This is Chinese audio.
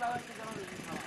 拉完这箱子就行了